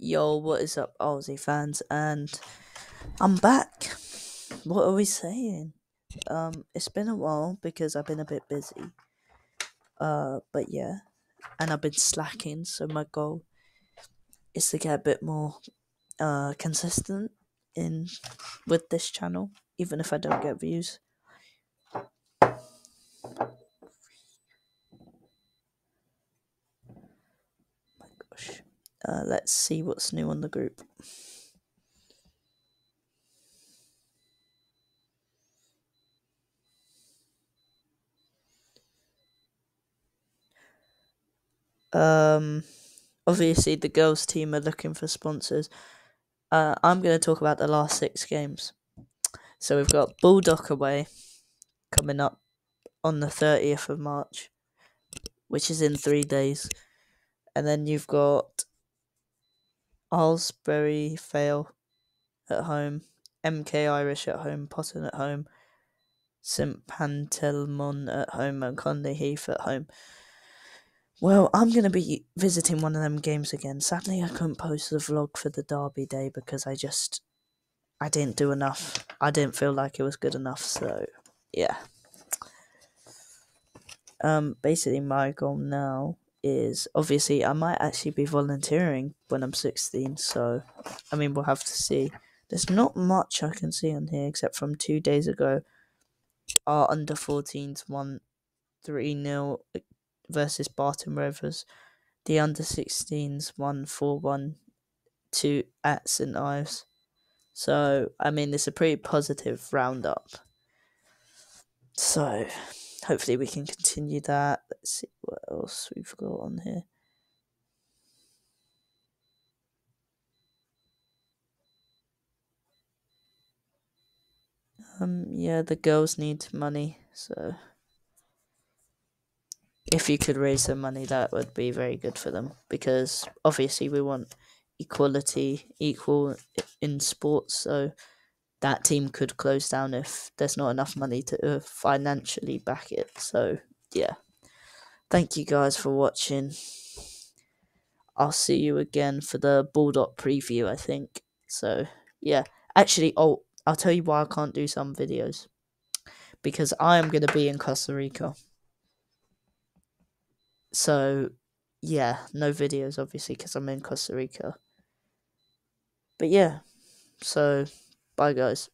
Yo, what is up, Arlesey fans? And I'm back. What are we saying? Um, it's been a while because I've been a bit busy. Uh, but yeah, and I've been slacking. So my goal is to get a bit more uh consistent in with this channel, even if I don't get views. Uh, let's see what's new on the group. Um, obviously the girls team are looking for sponsors. Uh, I'm going to talk about the last six games. So we've got Baldock away coming up on the 30th of March, which is in three days. And then you've got Aylesbury Vale at home, MK Irish at home, Potton at home, St Panteleimon at home, and Colney Heath at home. Well, I'm going to be visiting one of them games again. Sadly, I couldn't post the vlog for the Derby day because I just I didn't do enough. I didn't feel like it was good enough, so yeah. Um basically my goal now is obviously I might actually be volunteering when I'm 16, so I mean we'll have to see. There's not much I can see on here except from 2 days ago our under 14s won 3 0 uh, versus Barton Rovers. The under 16s won 4 1 to at St Ives. So, I mean, it's a pretty positive roundup. So, hopefully, we can continue that. Let's see what else we've got on here. Um, yeah, the girls need money, so if you could raise some money, that would be very good for them because obviously we want equality, equal in sports. So that team could close down if there's not enough money to uh, financially back it. So yeah, thank you guys for watching. I'll see you again for the Baldock preview. I think so. Yeah, actually, oh, I'll tell you why I can't do some videos because I am going to be in Costa Rica. So, yeah, no videos obviously because I'm in Costa Rica. But yeah, so bye guys.